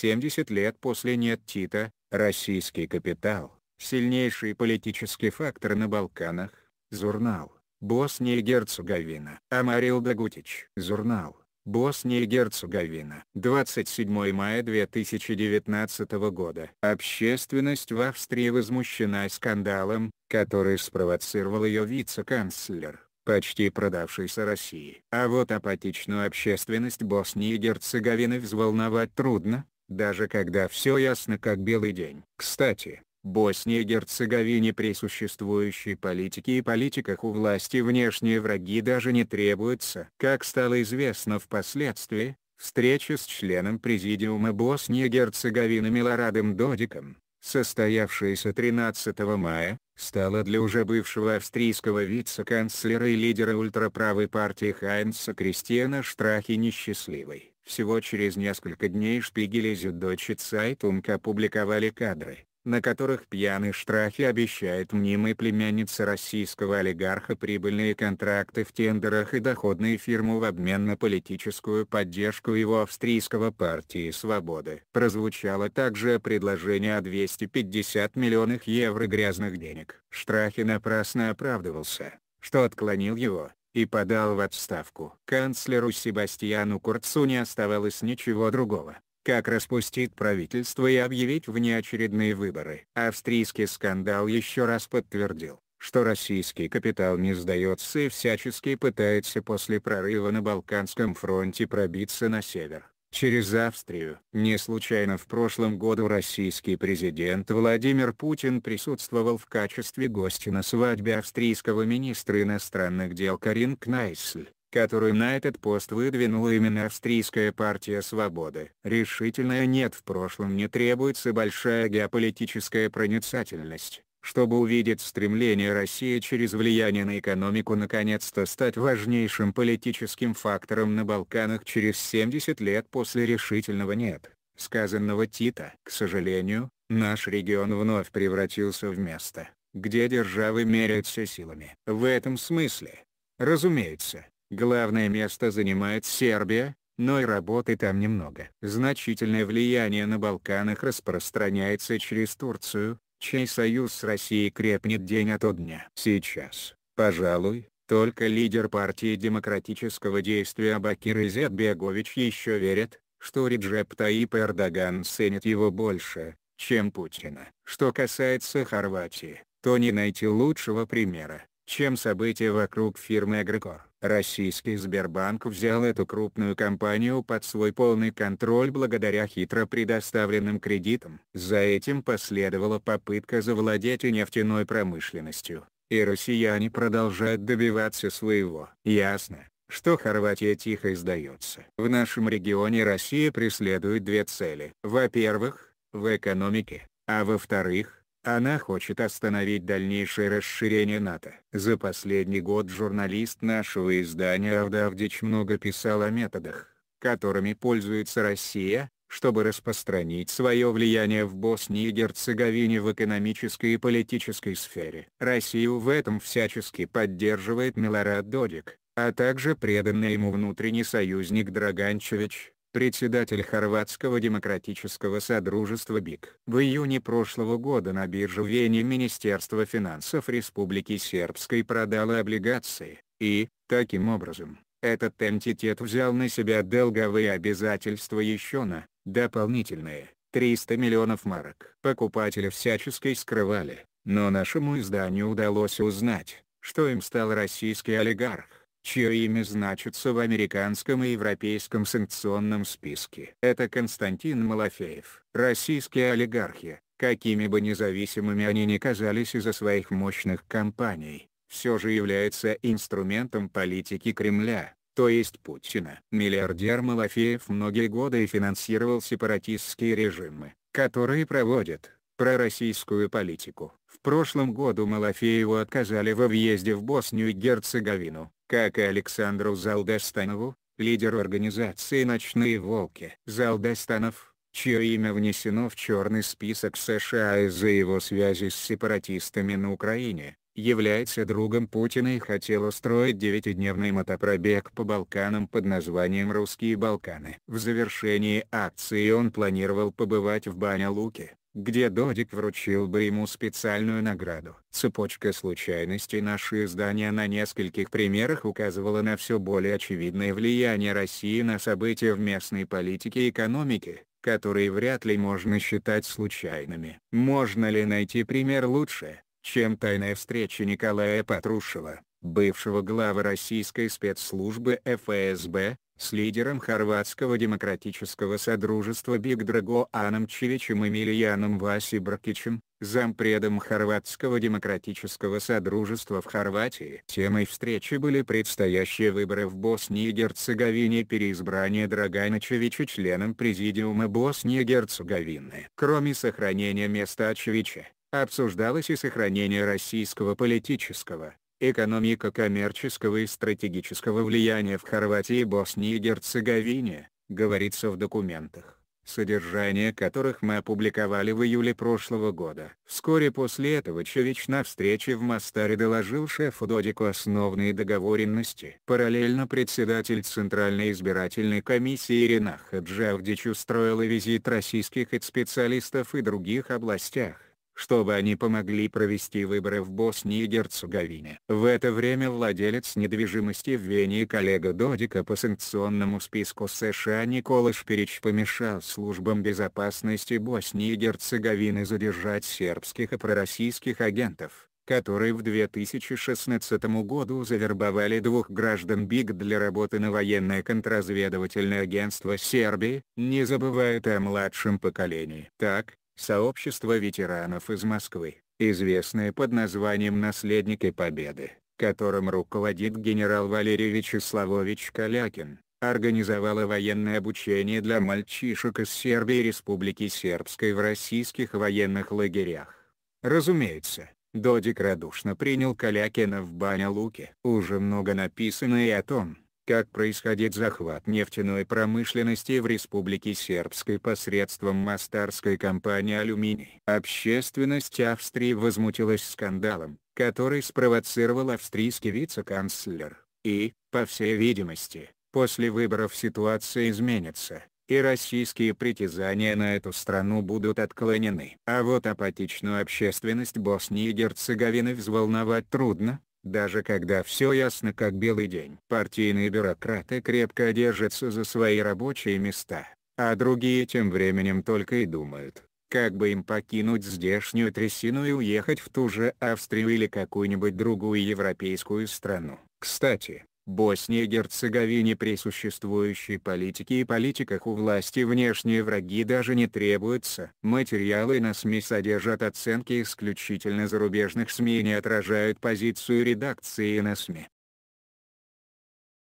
70 лет после «нет Тита», российский капитал, сильнейший политический фактор на Балканах, журнал, Босния и Герцеговина. Амарил Дагутич. Журнал. Босния и Герцеговина. 27 мая 2019 года. Общественность в Австрии возмущена скандалом, который спровоцировал ее вице-канцлер, почти продавшийся России. А вот апатичную общественность Боснии и Герцеговины взволновать трудно, даже когда все ясно как белый день. Кстати, Боснии и Герцеговине при существующей политике и политиках у власти внешние враги даже не требуются. Как стало известно впоследствии, встреча с членом Президиума Боснии и Герцеговины Милорадом Додиком, состоявшаяся 13 мая, стала для уже бывшего австрийского вице-канцлера и лидера ультраправой партии Хайнца Кристиана Штрахи несчастливой. Всего через несколько дней Шпигель и Зюдойче Цайтунг опубликовали кадры, на которых пьяный Штрахи обещает мнимой племяннице российского олигарха прибыльные контракты в тендерах и доходные фирму в обмен на политическую поддержку его австрийского партии «Свободы». Прозвучало также предложение о 250 миллионах евро грязных денег. Штрахи напрасно оправдывался, что отклонил его, и подал в отставку. Канцлеру Себастьяну Курцу не оставалось ничего другого, как распустить правительство и объявить внеочередные выборы. Австрийский скандал еще раз подтвердил, что российский капитал не сдается и всячески пытается после прорыва на Балканском фронте пробиться на север. Через Австрию. Не случайно в прошлом году российский президент Владимир Путин присутствовал в качестве гостя на свадьбе австрийского министра иностранных дел Карин Кнайсль которую на этот пост выдвинула именно австрийская партия свободы. Решительное «нет» в прошлом не требуется большая геополитическая проницательность, чтобы увидеть стремление России через влияние на экономику наконец-то стать важнейшим политическим фактором на Балканах через 70 лет после решительного «нет», сказанного Тита. К сожалению, наш регион вновь превратился в место, где державы меряются силами. В этом смысле, разумеется, Главное место занимает Сербия, но и работы там немного. Значительное влияние на Балканах распространяется через Турцию, чей союз с Россией крепнет день ото дня. Сейчас, пожалуй, только лидер партии демократического действия Бакир Изетбегович еще верит, что Реджеп Таип Эрдоган ценит его больше, чем Путина. Что касается Хорватии, то не найти лучшего примера, чем события вокруг фирмы Агрокор. Российский Сбербанк взял эту крупную компанию под свой полный контроль благодаря хитро предоставленным кредитам. За этим последовала попытка завладеть и нефтяной промышленностью, и россияне продолжают добиваться своего. Ясно, что Хорватия тихо издается. В нашем регионе Россия преследует две цели. Во-первых, в экономике, а во-вторых, она хочет остановить дальнейшее расширение НАТО. За последний год журналист нашего издания Авдавдич много писал о методах, которыми пользуется Россия, чтобы распространить свое влияние в Боснии и Герцеговине в экономической и политической сфере. Россию в этом всячески поддерживает Милорад Додик, а также преданный ему внутренний союзник Драганчевич, председатель Хорватского демократического содружества БИК. В июне прошлого года на бирже Вене Министерство финансов Республики Сербской продало облигации, и, таким образом, этот энтитет взял на себя долговые обязательства еще на, дополнительные, 300 миллионов марок. Покупатели всячески скрывали, но нашему изданию удалось узнать, что им стал российский олигарх чье имя значится в американском и европейском санкционном списке. Это Константин Малафеев. Российские олигархи, какими бы независимыми они ни казались из-за своих мощных компаний, все же является инструментом политики Кремля, то есть Путина. Миллиардер Малафеев многие годы финансировал сепаратистские режимы, которые проводят пророссийскую политику. В прошлом году Малафееву отказали во въезде в Боснию и Герцеговину, как и Александру Залдастанову, лидеру организации «Ночные волки». Залдастанов, чье имя внесено в черный список США из-за его связи с сепаратистами на Украине, является другом Путина и хотел устроить девятидневный мотопробег по Балканам под названием «Русские Балканы». В завершении акции он планировал побывать в Баня-Луке, где Додик вручил бы ему специальную награду. Цепочка случайностей Наше издание на нескольких примерах указывала на все более очевидное влияние России на события в местной политике и экономике, которые вряд ли можно считать случайными. Можно ли найти пример лучше, чем тайная встреча Николая Патрушева, бывшего главы российской спецслужбы ФСБ, с лидером Хорватского демократического содружества Биг Драго Анамчевичем Эмильяном Васи Бракичем, зампредом Хорватского демократического содружества в Хорватии. Темой встречи были предстоящие выборы в Боснии и Герцеговине и переизбрание Драгана Чевича членом Президиума Боснии и Герцеговины. Кроме сохранения места Ачевича, обсуждалось и сохранение российского политического, экономико-коммерческого и стратегического влияния в Хорватии и Боснии и Герцеговине, говорится в документах, содержание которых мы опубликовали в июле прошлого года. Вскоре после этого Чевич на встрече в Мостаре доложил шефу Додику основные договоренности. Параллельно председатель Центральной избирательной комиссии Ирина Хаджавдич устроила визит российских специалистов и других областях чтобы они помогли провести выборы в Боснии и Герцеговине. В это время владелец недвижимости в Вене и коллега Додика по санкционному списку США Никола Шпирич помешал службам безопасности Боснии и Герцеговины задержать сербских и пророссийских агентов которые в 2016 году завербовали двух граждан БИГ для работы на военное контрразведывательное агентство Сербии, не забывая о младшем поколении. Так, Сообщество ветеранов из Москвы, известное под названием «Наследники Победы», которым руководит генерал Валерий Вячеславович Калякин, организовало военное обучение для мальчишек из Сербии Республики Сербской в российских военных лагерях. Разумеется, Додик радушно принял Калякина в Баня-Луке. Уже много написано и о том, как происходит захват нефтяной промышленности в Республике Сербской посредством мостарской компании «Алюминий». Общественность Австрии возмутилась скандалом, который спровоцировал австрийский вице-канцлер, и, по всей видимости, после выборов ситуация изменится, и российские притязания на эту страну будут отклонены. А вот апатичную общественность Боснии и Герцеговины взволновать трудно, даже когда все ясно как белый день. Партийные бюрократы крепко держатся за свои рабочие места, а другие тем временем только и думают, как бы им покинуть здешнюю трясину и уехать в ту же Австрию или какую-нибудь другую европейскую страну. Кстати, Боснии и Герцеговине при существующей политике и политиках у власти внешние враги даже не требуются. Материалы на СМИ содержат оценки исключительно зарубежных СМИ и не отражают позицию редакции на СМИ.